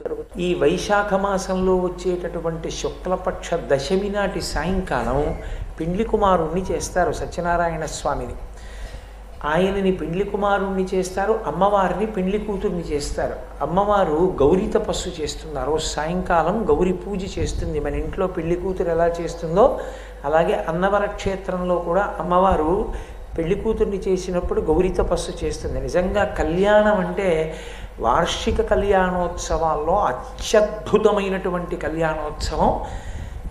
జరుగుతుంది ఈ వైశాఖ మాసంలో వచ్చేటటువంటి శుక్లపక్ష దశమి నాటి సాయంకాలం పిండ్లి కుమారుణ్ణి చేస్తారు సత్యనారాయణ స్వామిని. ఆయనని పెండ్లి కుమారుణ్ణి చేస్తారు అమ్మవారిని పెండ్లి కూతుర్ని చేస్తారు. అమ్మవారు గౌరీ తపస్సు చేస్తున్నారు. సాయంకాలం గౌరీ పూజ చేస్తుంది. మన ఇంట్లో పెళ్ళి కూతురు ఎలా చేస్తుందో అలాగే అన్నవర క్షేత్రంలో కూడా అమ్మవారు పెళ్ళి కూతుర్ని చేసినప్పుడు గౌరీ తపస్సు చేస్తుంది. నిజంగా కళ్యాణం అంటే వార్షిక కళ్యాణోత్సవాల్లో అత్యద్భుతమైనటువంటి కళ్యాణోత్సవం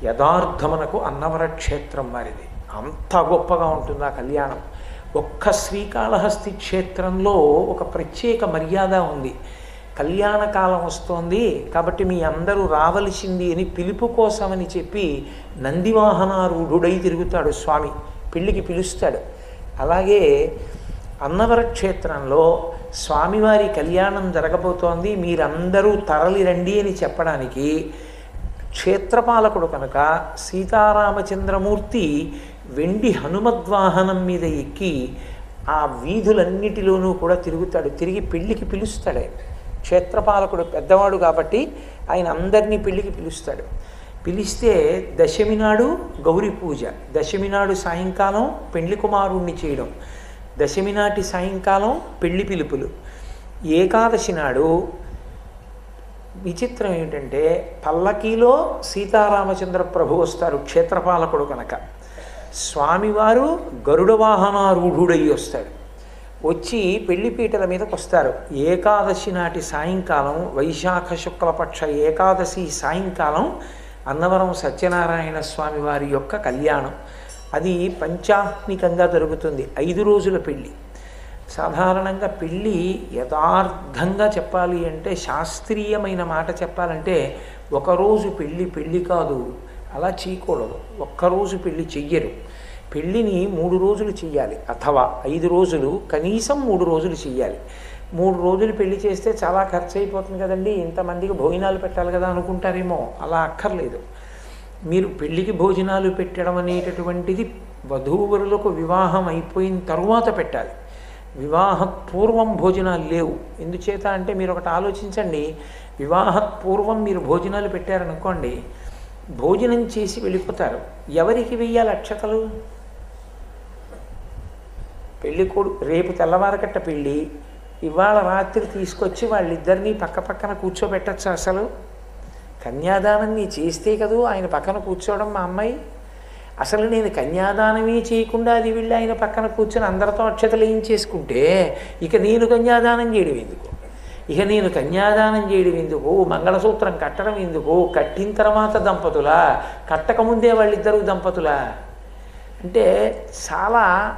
యథార్థమునకు అన్నవర క్షేత్రం వారిది. అంత గొప్పగా ఉంటుంది ఆ కళ్యాణం. ఒక్క శ్రీకాళహస్తి క్షేత్రంలో ఒక ప్రత్యేక మర్యాద ఉంది. కళ్యాణ కాలం వస్తోంది కాబట్టి మీ అందరూ రావలసింది అని పిలుపు కోసమని చెప్పి నందివాహనారూఢుడై తిరుగుతాడు స్వామి. పెళ్ళికి పిలుస్తాడు. అలాగే అన్నవర క్షేత్రంలో స్వామివారి కళ్యాణం జరగబోతోంది మీరందరూ తరలి రండి అని చెప్పడానికి క్షేత్రపాలకుడు కనుక సీతారామచంద్రమూర్తి వెండి హనుమద్వాహనం మీద ఎక్కి ఆ వీధులన్నిటిలోనూ కూడా తిరుగుతాడు. తిరిగి పెళ్ళికి పిలుస్తాడే. క్షేత్రపాలకుడు పెద్దవాడు కాబట్టి ఆయన అందరినీ పెళ్ళికి పిలుస్తాడు. పిలిస్తే దశమి నాడు గౌరీ పూజ దశమి నాడు సాయంకాలం పెండ్లి కుమారుణ్ణి చేయడం. దశమి నాటి సాయంకాలం పెళ్ళి పిలుపులు. ఏకాదశి నాడు విచిత్రం ఏంటంటే పల్లకీలో సీతారామచంద్ర ప్రభు వస్తారు క్షేత్రపాలకుడు కనుక స్వామివారు గరుడ వాహనారూఢుడై వస్తాడు. వచ్చి పెళ్ళిపీటల మీదకి వస్తారు. ఏకాదశి నాటి సాయంకాలం వైశాఖ శుక్లపక్ష ఏకాదశి సాయంకాలం అన్నవరం సత్యనారాయణ స్వామి వారి యొక్క కళ్యాణం. అది పంచాత్మికంగా జరుగుతుంది ఐదు రోజుల పెళ్ళి. సాధారణంగా పెళ్ళి యథార్థంగా చెప్పాలి అంటే శాస్త్రీయమైన మాట చెప్పాలంటే ఒకరోజు పెళ్ళి పెళ్ళి కాదు. అలా చేయకూడదు. ఒక్కరోజు పెళ్ళి చెయ్యరు. పెళ్ళిని మూడు రోజులు చెయ్యాలి. అథవా ఐదు రోజులు కనీసం మూడు రోజులు చెయ్యాలి. మూడు రోజులు పెళ్ళి చేస్తే చాలా ఖర్చు అయిపోతుంది కదండి. ఇంతమందికి భోజనాలు పెట్టాలి కదా అనుకుంటారేమో. అలా అక్కర్లేదు. మీరు పెళ్ళికి భోజనాలు పెట్టడం అనేటటువంటిది వధూవరులకు వివాహం అయిపోయిన తరువాత పెట్టాలి. వివాహపూర్వం భోజనాలు లేవు. ఎందుచేత అంటే మీరు ఒకటి ఆలోచించండి. వివాహపూర్వం మీరు భోజనాలు పెట్టారనుకోండి భోజనం చేసి వెళ్ళిపోతారు. ఎవరికి వెయ్యాలి అక్షతలు పెళ్ళి కొడు రేపు తెల్లవారకట్ట పెళ్ళి ఇవాళ రాత్రి తీసుకొచ్చి వాళ్ళిద్దరినీ పక్క పక్కన కూర్చోబెట్టచ్చు అసలు? కన్యాదానం నీ చేస్తే కదూ ఆయన పక్కన కూర్చోవడం మా అమ్మాయి? అసలు నేను కన్యాదానమే చేయకుండా అది వెళ్ళి ఆయన పక్కన కూర్చొని అందరితో అక్షతలు ఏం చేసుకుంటే ఇక నేను కన్యాదానం చేయడం ఎందుకు? ఇక నేను కన్యాదానం చేయడం ఎందుకు? మంగళసూత్రం కట్టడం ఎందుకు? కట్టిన తర్వాత దంపతులా? కట్టకముందే వాళ్ళిద్దరూ దంపతులా? అంటే చాలా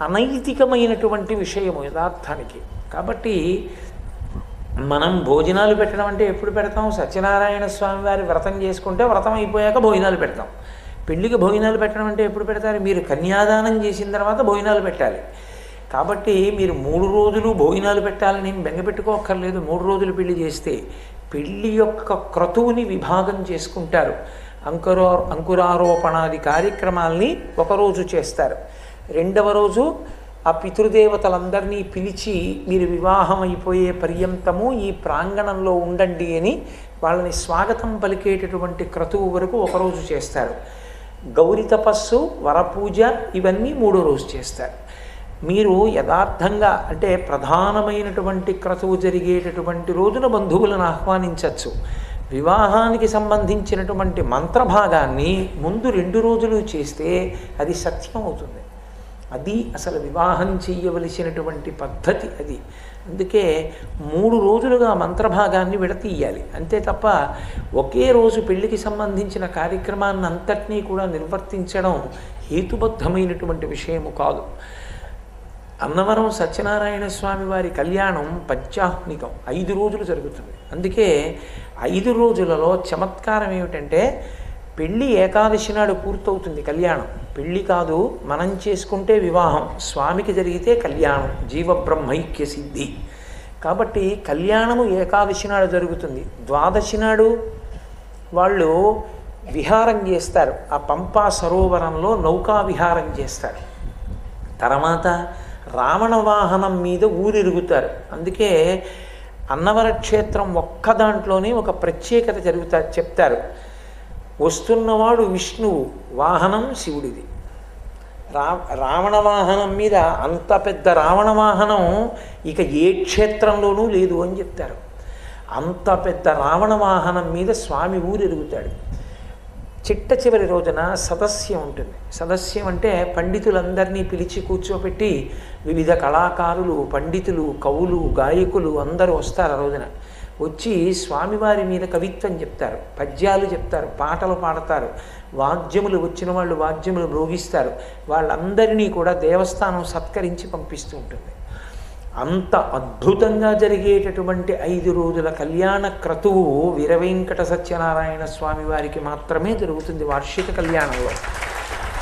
అనైతికమైనటువంటి విషయము యథార్థానికి. కాబట్టి మనం భోజనాలు పెట్టడం అంటే ఎప్పుడు పెడతాం? సత్యనారాయణ స్వామి వారి వ్రతం చేసుకుంటే వ్రతం అయిపోయాక భోజనాలు పెడతాం. పెళ్ళికి భోజనాలు పెట్టడం అంటే ఎప్పుడు పెడతారు? మీరు కన్యాదానం చేసిన తర్వాత భోజనాలు పెట్టాలి. కాబట్టి మీరు మూడు రోజులు భోజనాలు పెట్టాలని బెంగపెట్టుకోక్కర్లేదు మూడు రోజులు పెళ్ళి చేస్తే పెళ్ళి యొక్క క్రతువుని విభాగం చేసుకుంటారు. అంకురో అంకురారోపణాది కార్యక్రమాల్ని ఒకరోజు చేస్తారు. రెండవ రోజు ఆ పితృదేవతలందరినీ పిలిచి మీరు వివాహం అయిపోయే పర్యంతము ఈ ప్రాంగణంలో ఉండండి అని వాళ్ళని స్వాగతం పలికేటటువంటి క్రతువు వరకు ఒకరోజు చేస్తారు. గౌరి తపస్సు వరపూజ ఇవన్నీ మూడో రోజు చేస్తారు. మీరు యథార్థంగా అంటే ప్రధానమైనటువంటి క్రతువు జరిగేటటువంటి రోజున బంధువులను ఆహ్వానించవచ్చు వివాహానికి సంబంధించినటువంటి మంత్రభాగాన్ని ముందు రెండు రోజులు చేస్తే అది సత్యం అవుతుంది. అది అసలు వివాహం చేయవలసినటువంటి పద్ధతి అది. అందుకే మూడు రోజులుగా మంత్రభాగాన్ని విడతీయాలి. అంతే తప్ప ఒకే రోజు పెళ్ళికి సంబంధించిన కార్యక్రమాన్ని అంతటినీ కూడా నిర్వర్తించడం హేతుబద్ధమైనటువంటి విషయము కాదు. అన్నవరం సత్యనారాయణ స్వామి వారి కళ్యాణం పంచాహ్నికం ఐదు రోజులు జరుగుతుంది. అందుకే ఐదు రోజులలో చమత్కారం ఏమిటంటే పెళ్ళి ఏకాదశి నాడు పూర్తవుతుంది కళ్యాణం. పెళ్ళి కాదు మనం చేసుకుంటే వివాహం. స్వామికి జరిగితే కళ్యాణం. జీవబ్రహ్మైక్య సిద్ధి. కాబట్టి కళ్యాణము ఏకాదశి నాడు జరుగుతుంది. ద్వాదశి నాడు వాళ్ళు విహారం చేస్తారు. ఆ పంపా సరోవరంలో నౌకా విహారం చేస్తారు. తర్వాత రావణ వాహనం మీద ఊరిరుగుతారు. అందుకే అన్నవర క్షేత్రం ఒక్క దాంట్లోనే ఒక ప్రత్యేకత జరుగుతా చెప్తారు. వస్తున్నవాడు విష్ణువు వాహనం శివుడిది. రా రావణ వాహనం మీద అంత పెద్ద రావణ వాహనం ఇక ఏ క్షేత్రంలోనూ లేదు అని చెప్తారు. అంత పెద్ద రావణ వాహనం మీద స్వామి ఊరెరుగుతాడు చిట్ట చివరి రోజున సదస్యం ఉంటుంది. సదస్యం అంటే పండితులందరినీ పిలిచి కూర్చోపెట్టి వివిధ కళాకారులు పండితులు కవులు గాయకులు అందరూ వస్తారు ఆ రోజున. వచ్చి స్వామివారి మీద కవిత్వం చెప్తారు పద్యాలు చెప్తారు పాటలు పాడతారు. వాద్యములు వచ్చిన వాళ్ళు వాద్యములు మ్రోగిస్తారు. వాళ్ళందరినీ కూడా దేవస్థానం సత్కరించి పంపిస్తూ ఉంటుంది. అంత అద్భుతంగా జరిగేటటువంటి ఐదు రోజుల కళ్యాణ క్రతువు వీరవెంకట సత్యనారాయణ స్వామి వారికి మాత్రమే జరుగుతుంది వార్షిక కళ్యాణంలో.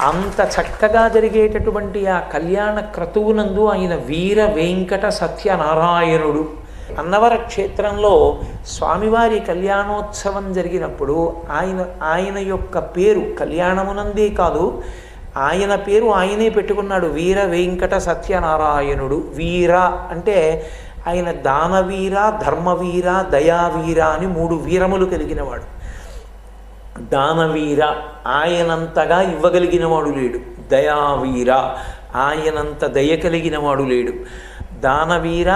అంత చక్కగా జరిగేటటువంటి ఆ కళ్యాణ క్రతువునందు ఆయన వీర వెంకట సత్యనారాయణుడు అన్నవర క్షేత్రంలో స్వామివారి కళ్యాణోత్సవం జరిగినప్పుడు ఆయన ఆయన యొక్క పేరు కళ్యాణమునందే కాదు ఆయన పేరు ఆయనే పెట్టుకున్నాడు. వీర వెంకట సత్యనారాయణుడు. వీర అంటే ఆయన దానవీర ధర్మవీర దయావీర అని మూడు వీరములు కలిగినవాడు. దానవీర ఆయనంతగా ఇవ్వగలిగినవాడు లేడు. దయావీర ఆయనంత దయ కలిగినవాడు లేడు. దానవీర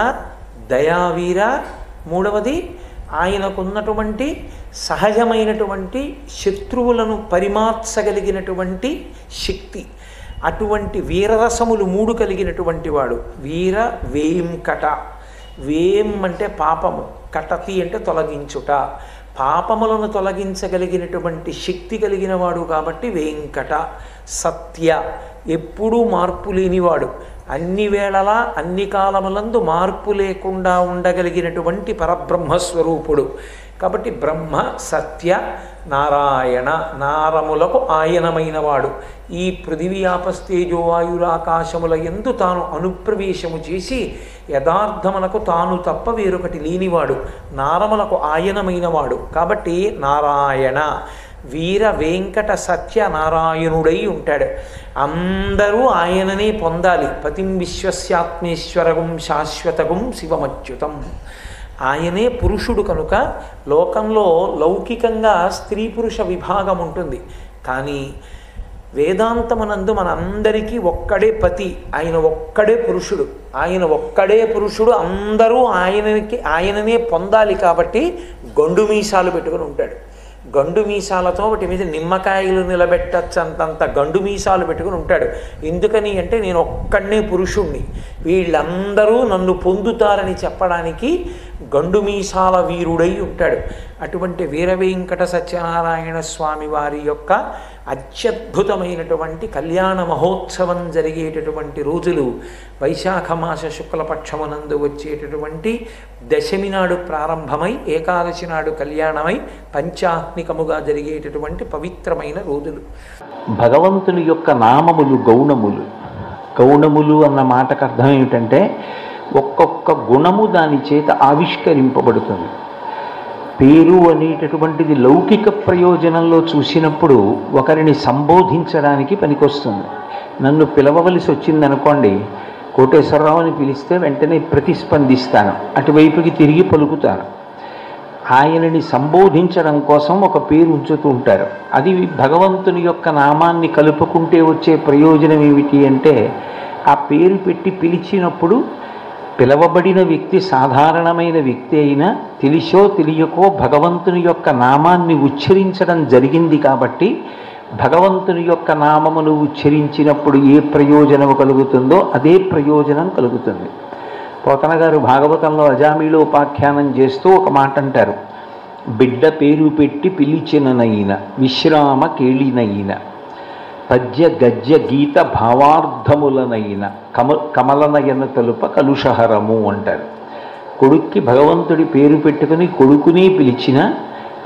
దయావీర మూడవది ఆయనకున్నటువంటి సహజమైనటువంటి శత్రువులను పరిమార్చగలిగినటువంటి శక్తి. అటువంటి వీరరసములు మూడు కలిగినటువంటి వాడు. వీర వేంకట వేం అంటే పాపము. కటతి అంటే తొలగించుట. పాపములను తొలగించగలిగినటువంటి శక్తి కలిగిన వాడు కాబట్టి వేంకట. సత్య. ఎప్పుడూ మార్పు లేనివాడు. అన్ని వేళలా అన్ని కాలములందు మార్పు లేకుండా ఉండగలిగినటువంటి పరబ్రహ్మస్వరూపుడు. కాబట్టి బ్రహ్మ సత్య నారాయణ నారములకు ఆయనమైనవాడు. ఈ పృథివీ ఆపస్తేజోవాయురాకాశముల ఎందు తాను అనుప్రవేశము చేసి యథార్థమునకు తాను తప్ప వేరొకటి లేనివాడు. నారములకు ఆయనమైనవాడు. కాబట్టి నారాయణ. వీర వెంకట సత్యనారాయణుడై ఉంటాడు. అందరూ ఆయననే పొందాలి. పతిం విశ్వస్యాత్మేశ్వరగం శాశ్వతగం శివమచ్యుతం. ఆయనే పురుషుడు కనుక లోకంలో లౌకికంగా స్త్రీ పురుష విభాగం ఉంటుంది. కానీ వేదాంతమునందు మనందరికీ ఒక్కడే పతి. ఆయన ఒక్కడే పురుషుడు. ఆయన ఒక్కడే పురుషుడు. అందరూ ఆయనకి ఆయననే పొందాలి కాబట్టి గొండు మీసాలు పెట్టుకుని ఉంటాడు. గండు మీసాలతో వాటి మీద నిమ్మకాయలు నిలబెట్టచ్చు అంతంత గండు మీసాలు పెట్టుకుని ఉంటాడు. ఎందుకని అంటే నేను ఒక్కడనే పురుషుణ్ణి. వీళ్ళందరూ నన్ను పొందుతారని చెప్పడానికి గండు మీసాల వీరుడై ఉంటాడు. అటువంటి వీరవేంకట సత్యనారాయణ స్వామి వారి యొక్క అత్యద్భుతమైనటువంటి కళ్యాణ మహోత్సవం జరిగేటటువంటి రోజులు వైశాఖ మాస శుక్లపక్షమునందు వచ్చేటటువంటి దశమి నాడు ప్రారంభమై ఏకాదశి నాడు కళ్యాణమై పంచాత్మికముగా జరిగేటటువంటి పవిత్రమైన రోజులు. భగవంతుని యొక్క నామములు గౌణములు. గౌణములు అన్న మాటకు అర్థం ఏమిటంటే ఒక్కొక్క గుణము దాని చేత ఆవిష్కరింపబడుతుంది. పేరు అనేటటువంటిది లౌకిక ప్రయోజనంలో చూసినప్పుడు ఒకరిని సంబోధించడానికి పనికొస్తుంది. నన్ను పిలవవలసి వచ్చిందనుకోండి కోటేశ్వరరావు అని పిలిస్తే వెంటనే ప్రతిస్పందిస్తాను అటువైపుకి తిరిగి పలుకుతాను. ఆయనని సంబోధించడం కోసం ఒక పేరు ఉంచుతూ ఉంటారు. అది భగవంతుని యొక్క నామాన్ని కలుపుకుంటే వచ్చే ప్రయోజనం ఏమిటి అంటే ఆ పేరు పెట్టి పిలిచినప్పుడు పిలవబడిన వ్యక్తి సాధారణమైన వ్యక్తి అయినా తెలిసో తెలియకో భగవంతుని యొక్క నామాన్ని ఉచ్చరించడం జరిగింది కాబట్టి భగవంతుని యొక్క నామమును ఉచ్చరించినప్పుడు ఏ ప్రయోజనము కలుగుతుందో అదే ప్రయోజనం కలుగుతుంది. పోతన గారు భాగవతంలో అజామీలో ఉపాఖ్యానం చేస్తూ ఒక మాట అంటారు. బిడ్డ పేరు పెట్టి పిలిచిననైన విశ్రామ కేళినైన పద్య గద్య గీత భావార్థములనైన కమ కమలనయన తలుప కలుషహరము అంటారు. కొడుక్కి భగవంతుడి పేరు పెట్టుకుని కొడుకుని పిలిచిన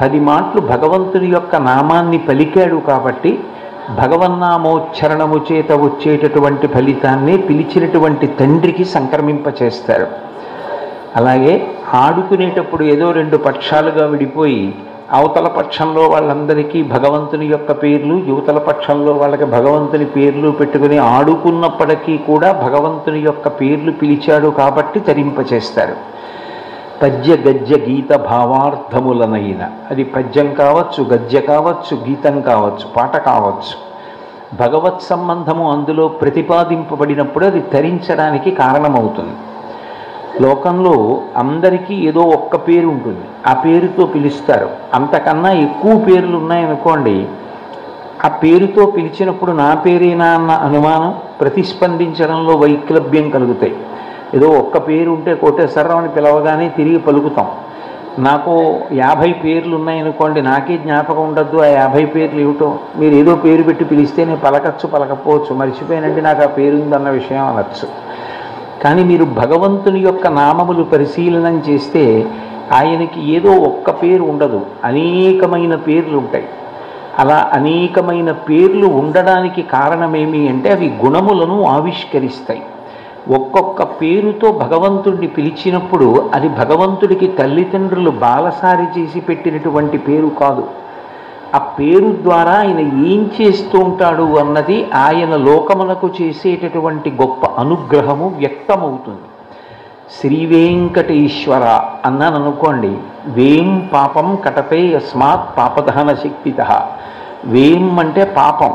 పది మాటలు భగవంతుని యొక్క నామాన్ని పలికాడు కాబట్టి భగవన్నామోచ్చరణము చేత వచ్చేటటువంటి ఫలితాన్ని పిలిచినటువంటి తండ్రికి సంక్రమింపచేస్తారు అలాగే ఆడుకునేటప్పుడు ఏదో రెండు పక్షాలుగా విడిపోయి అవతల పక్షంలో వాళ్ళందరికీ భగవంతుని యొక్క పేర్లు యువతల పక్షంలో వాళ్ళకి భగవంతుని పేర్లు పెట్టుకుని ఆడుకున్నప్పటికీ కూడా భగవంతుని యొక్క పేర్లు పిలిచాడు కాబట్టి తరింపచేస్తారు. పద్య గద్య గీత భావార్థములనైన. అది పద్యం కావచ్చు గద్య కావచ్చు గీతం కావచ్చు పాట కావచ్చు. భగవత్ సంబంధము అందులో ప్రతిపాదింపబడినప్పుడు అది తరించడానికి కారణమవుతుంది. లోకంలో అందరికీ ఏదో ఒక్క పేరు ఉంటుంది. ఆ పేరుతో పిలుస్తారు. అంతకన్నా ఎక్కువ పేర్లు ఉన్నాయనుకోండి ఆ పేరుతో పిలిచినప్పుడు నా పేరేనా అన్న అనుమానం ప్రతిస్పందించడంలో వైక్లభ్యం కలుగుతాయి. ఏదో ఒక్క పేరు ఉంటే కోటేశ్వరరావు అని పిలవగానే తిరిగి పలుకుతాం. నాకు యాభై పేర్లు ఉన్నాయనుకోండి నాకే జ్ఞాపకం ఉండద్దు ఆ యాభై పేర్లు ఇవ్వటం మీరు ఏదో పేరు పెట్టి పిలిస్తే నేను పలకచ్చు పలకపోవచ్చు. మర్చిపోయినంటే నాకు ఆ పేరు ఉందన్న విషయం అనొచ్చు. కానీ మీరు భగవంతుని యొక్క నామములు పరిశీలనం చేస్తే ఆయనకి ఏదో ఒక్క పేరు ఉండదు. అనేకమైన పేర్లు ఉంటాయి. అలా అనేకమైన పేర్లు ఉండడానికి కారణమేమి అంటే అవి గుణములను ఆవిష్కరిస్తాయి. ఒక్కొక్క పేరుతో భగవంతుడిని పిలిచినప్పుడు అది భగవంతుడికి తల్లిదండ్రులు బాలసారి చేసి పెట్టినటువంటి పేరు కాదు. ఆ పేరు ద్వారా ఆయన ఏం చేస్తూ ఉంటాడు అన్నది ఆయన లోకమునకు చేసేటటువంటి గొప్ప అనుగ్రహము వ్యక్తమవుతుంది. శ్రీ వెంకటేశ్వర అన్నాను అనుకోండి వేం పాపం కటపే యస్మాత్ పాపదహన శక్తిత. వేం అంటే పాపం.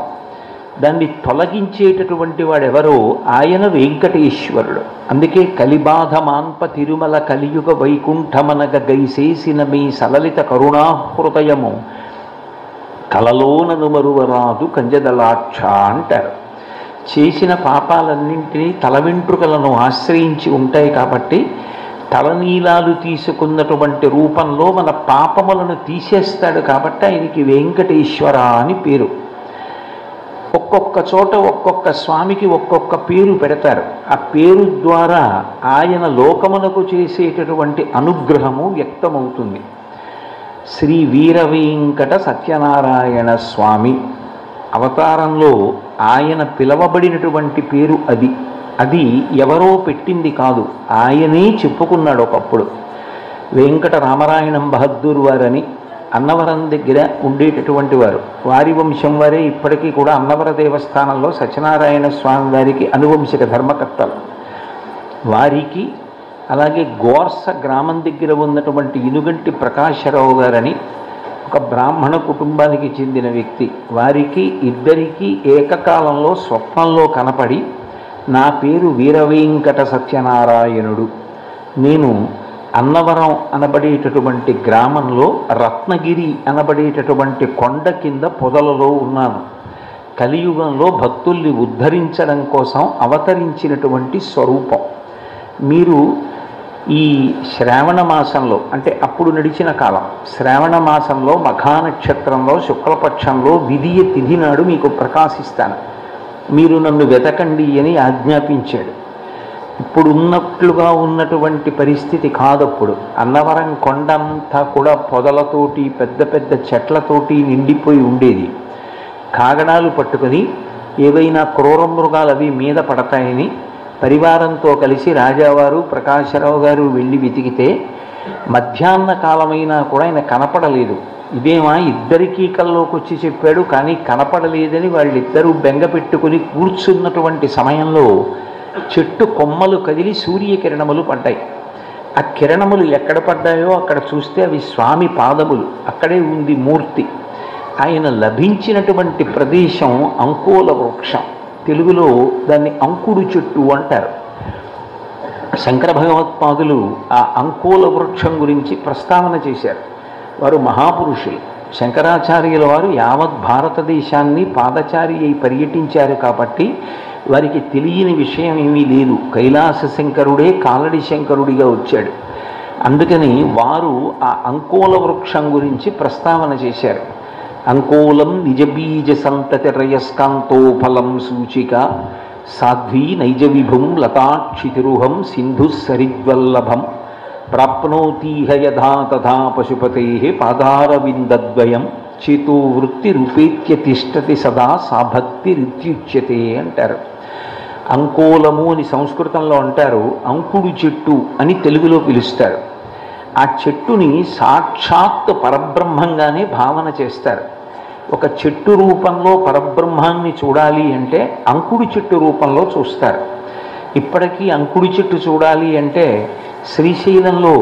దాన్ని తొలగించేటటువంటి వాడెవరో ఆయన వెంకటేశ్వరుడు. అందుకే కలిబాధ మాన్ప తిరుమల కలియుగ వైకుంఠమనగ గైసేసిన మీ సలలిత కరుణాహృదయము కలలోనను మరువరాదు కంజదలాక్ష అంటారు. చేసిన పాపాలన్నింటినీ తల వెంట్రుకలను ఆశ్రయించి ఉంటాయి కాబట్టి తలనీలాలు తీసుకున్నటువంటి రూపంలో మన పాపములను తీసేస్తాడు కాబట్టి ఆయనకి వెంకటేశ్వర అని పేరు. ఒక్కొక్క చోట ఒక్కొక్క స్వామికి ఒక్కొక్క పేరు పెడతారు. ఆ పేరు ద్వారా ఆయన లోకమునకు చేసేటటువంటి అనుగ్రహము వ్యక్తమవుతుంది. శ్రీ వీరవేంకట సత్యనారాయణ స్వామి అవతారంలో ఆయన పిలవబడినటువంటి పేరు అది. అది ఎవరో పెట్టింది కాదు. ఆయనే చెప్పుకున్నాడు ఒకప్పుడు. వెంకట రామరాయణం బహద్దూర్ వారని అన్నవరం దగ్గర ఉండేటటువంటి వారు. వారి వంశం వారే ఇప్పటికీ కూడా అన్నవర దేవస్థానంలో సత్యనారాయణ స్వామి వారికి అనువంశిక ధర్మకర్తలు. వారికి అలాగే గోర్స గ్రామం దగ్గర ఉన్నటువంటి ఇనుగంటి ప్రకాశరావు గారని ఒక బ్రాహ్మణ కుటుంబానికి చెందిన వ్యక్తి. వారికి ఇద్దరికీ ఏకకాలంలో స్వప్నంలో కనపడి నా పేరు వీరవేంకట సత్యనారాయణుడు. నేను అన్నవరం అనబడేటటువంటి గ్రామంలో రత్నగిరి అనబడేటటువంటి కొండ కింద పొదలలో ఉన్నాను. కలియుగంలో భక్తుల్ని ఉద్ధరించడం కోసం అవతరించినటువంటి స్వరూపం. మీరు ఈ శ్రావణ మాసంలో అంటే అప్పుడు నడిచిన కాలం శ్రావణ మాసంలో మఖా నక్షత్రంలో శుక్లపక్షంలో విధియ తిథి నాడు మీకు ప్రకాశిస్తాను. మీరు నన్ను వెతకండి అని ఆజ్ఞాపించాడు. ఇప్పుడు ఉన్నట్లుగా ఉన్నటువంటి పరిస్థితి కాదప్పుడు. అన్నవరం కొండంతా కూడా పొదలతోటి పెద్ద పెద్ద చెట్లతోటి నిండిపోయి ఉండేది. కాగడాలు పట్టుకొని ఏవైనా క్రూర మృగాలు అవి మీద పడతాయని పరివారంతో కలిసి రాజావారు ప్రకాశరావు గారు వెళ్ళి వెతికితే మధ్యాహ్న కాలమైనా కూడా ఆయన కనపడలేదు. ఇదేమా ఇద్దరికీ కల్లోకి వచ్చి చెప్పాడు కానీ కనపడలేదని వాళ్ళిద్దరూ బెంగ పెట్టుకుని కూర్చున్నటువంటి సమయంలో చెట్టు కొమ్మలు కదిలి సూర్యకిరణములు పడ్డాయి. ఆ కిరణములు ఎక్కడ పడ్డాయో అక్కడ చూస్తే అవి స్వామి పాదములు. అక్కడే ఉంది మూర్తి. ఆయన లభించినటువంటి ప్రదేశం అంకోల వృక్షం. తెలుగులో దాన్ని అంకుడు చెట్టు అంటారు. శంకర భగవత్పాదులు ఆ అంకోల వృక్షం గురించి ప్రస్తావన చేశారు. వారు మహాపురుషులు. శంకరాచార్యుల వారు యావత్ భారతదేశాన్ని పాదచారి అయి పర్యటించారు కాబట్టి వారికి తెలియని విషయం ఏమీ లేదు. కైలాస శంకరుడే కాలడి శంకరుడిగా వచ్చాడు. అందుకని వారు ఆ అంకోల వృక్షం గురించి ప్రస్తావన చేశారు. అంకోలం నిజబీజ సంతతిరయస్కాంతో ఫలం సూచిక సాధ్వీ నైజ విభుం లతాక్షితిరుహం సింధు సరిజ్వల్లభం ప్రాప్నోతీహ యథా తథా పశుపతే పాదారవిందద్వయం చేతో వృత్తి రూపేత్య తిష్టతి సదా సాభక్తిరిత్యుచ్యతే అంటారు. అంకోలము అని సంస్కృతంలో అంటారు అంకుడు చెట్టు అని తెలుగులో పిలుస్తారు. ఆ చెట్టుని సాక్షాత్ పరబ్రహ్మంగానే భావన చేస్తారు. ఒక చెట్టు రూపంలో పరబ్రహ్మాన్ని చూడాలి అంటే అంకుడి చెట్టు రూపంలో చూస్తారు. ఇప్పటికీ అంకుడి చెట్టు చూడాలి అంటే శ్రీశైలంలో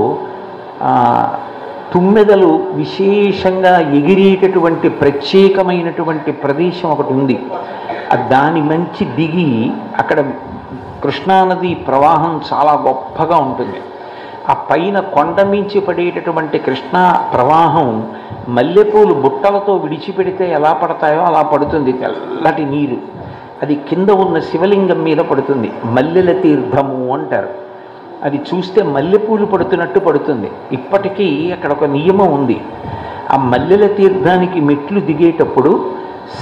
తుమ్మెదలు విశేషంగా ఎగిరేటటువంటి ప్రత్యేకమైనటువంటి ప్రదేశం ఒకటి ఉంది. దాని మంచి దిగి అక్కడ కృష్ణానది ప్రవాహం చాలా గొప్పగా ఉంటుంది. ఆ పైన కొండ మించి పడేటటువంటి కృష్ణా ప్రవాహం మల్లెపూలు బుట్టలతో విడిచిపెడితే ఎలా పడతాయో అలా పడుతుంది తెల్లటి నీరు. అది కింద ఉన్న శివలింగం మీద పడుతుంది. మల్లెల తీర్థము అంటారు. అది చూస్తే మల్లెపూలు పడుతున్నట్టు పడుతుంది. ఇప్పటికీ అక్కడ ఒక నియమం ఉంది. ఆ మల్లెల తీర్థానికి మెట్లు దిగేటప్పుడు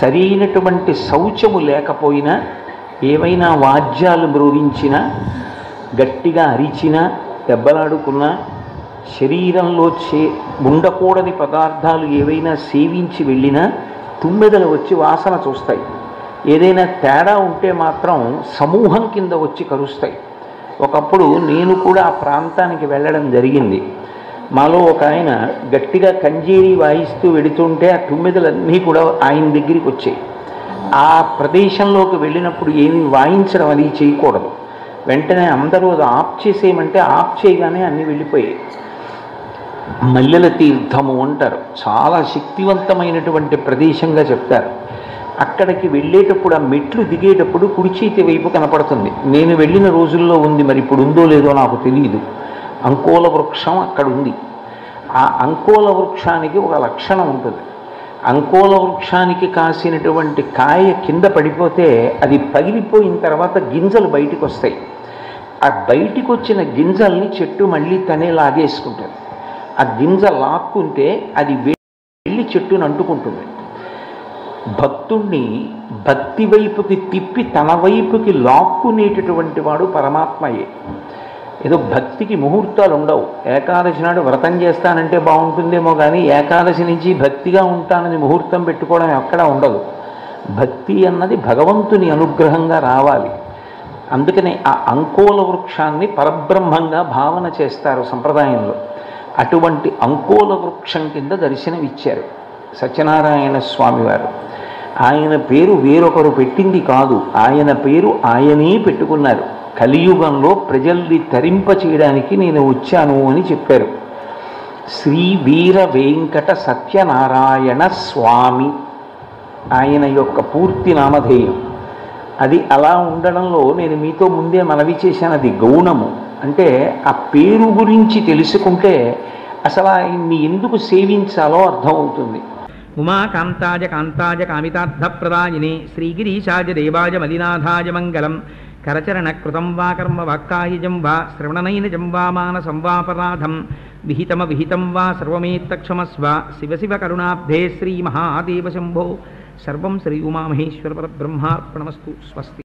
సరైనటువంటి శౌచము లేకపోయినా ఏవైనా వాద్యాలు మ్రోగించినా గట్టిగా అరిచినా దెబ్బలాడుకున్నా శరీరంలో చే ఉండకూడని పదార్థాలు ఏవైనా సేవించి వెళ్ళినా తుమ్మెదలు వచ్చి వాసన చూస్తాయి. ఏదైనా తేడా ఉంటే మాత్రం సమూహం కింద వచ్చి కరుస్తాయి. ఒకప్పుడు నేను కూడా ఆ ప్రాంతానికి వెళ్ళడం జరిగింది. మాలో ఒక ఆయన గట్టిగా కంజేరి వాయిస్తూ వెడుతుంటే ఆ తుమ్మెదలన్నీ కూడా ఆయన దగ్గరికి వచ్చాయి. ఆ ప్రదేశంలోకి వెళ్ళినప్పుడు ఏమి వాయించడం అది చేయకూడదు. వెంటనే అందరూ ఆప్ ఆఫ్ చేసేయమంటే ఆఫ్ చేయగానే అన్నీ వెళ్ళిపోయాయి. మల్లెల తీర్థము అంటారు. చాలా శక్తివంతమైనటువంటి ప్రదేశంగా చెప్తారు. అక్కడికి వెళ్ళేటప్పుడు ఆ మెట్లు దిగేటప్పుడు కుడి చేతి వైపు కనపడుతుంది. నేను వెళ్ళిన రోజుల్లో ఉంది మరి ఇప్పుడు ఉందో లేదో నాకు తెలియదు అంకోల వృక్షం అక్కడ ఉంది. ఆ అంకోల వృక్షానికి ఒక లక్షణం ఉంటుంది. అంకోల వృక్షానికి కాసినటువంటి కాయ కింద పడిపోతే అది పగిలిపోయిన తర్వాత గింజలు బయటకు వస్తాయి ఆ బయటికి వచ్చిన గింజల్ని చెట్టు మళ్ళీ తనే లాగేసుకుంటుంది. ఆ గింజ లాక్కుంటే అది వెళ్ళి చెట్టును అంటుకుంటుంది. భక్తుణ్ణి భక్తి వైపుకి తిప్పి తన వైపుకి లాక్కునేటటువంటి వాడు పరమాత్మయే. ఏదో భక్తికి ముహూర్తాలు ఉండవు. ఏకాదశి నాడు వ్రతం చేస్తానంటే బాగుంటుందేమో కానీ ఏకాదశి నుంచి భక్తిగా ఉంటానని ముహూర్తం పెట్టుకోవడం ఎక్కడా ఉండదు. భక్తి అన్నది భగవంతుని అనుగ్రహంగా రావాలి. అందుకని ఆ అంకోల వృక్షాన్ని పరబ్రహ్మంగా భావన చేస్తారు సంప్రదాయంలో. అటువంటి అంకోల వృక్షం కింద దర్శనమిచ్చారు సత్యనారాయణ స్వామివారు ఆయన పేరు వేరొకరు పెట్టింది కాదు ఆయన పేరు ఆయనే పెట్టుకున్నారు. కలియుగంలో ప్రజల్ని తరింప చేయడానికి నేను వచ్చాను అని చెప్పారు. శ్రీ వీర వెంకట సత్యనారాయణ స్వామి. ఆయన యొక్క పూర్తి నామధేయం. అది అలా ఉండడంలో నేను మీతో ముందే మనవి చేశాను అది గౌణము. అంటే ఆ పేరు గురించి తెలుసుకుంటే అసలు ఆయన్ని ఎందుకు సేవించాలో అర్థమవుతుంది. ఉమాకాంతాయ కాంతాయ కామితార్థప్రదాయిని శ్రీగిరీశాయ దేవాయ మలినాథాయ మంగళం. కరచరణ కృతం వా కర్మ వాక్కాయజం వా శ్రవణనైనజం వా మానసం వాపరాధం విహితమ విహితం వా సర్వమేత్తక్షమస్వ. శివ శివ కరుణాబ్ధే శ్రీ మహాదేవ శంభో. सर्व श्री उमामहेश्वर परब्रह्मार्पणमस्तु स्वस्ति।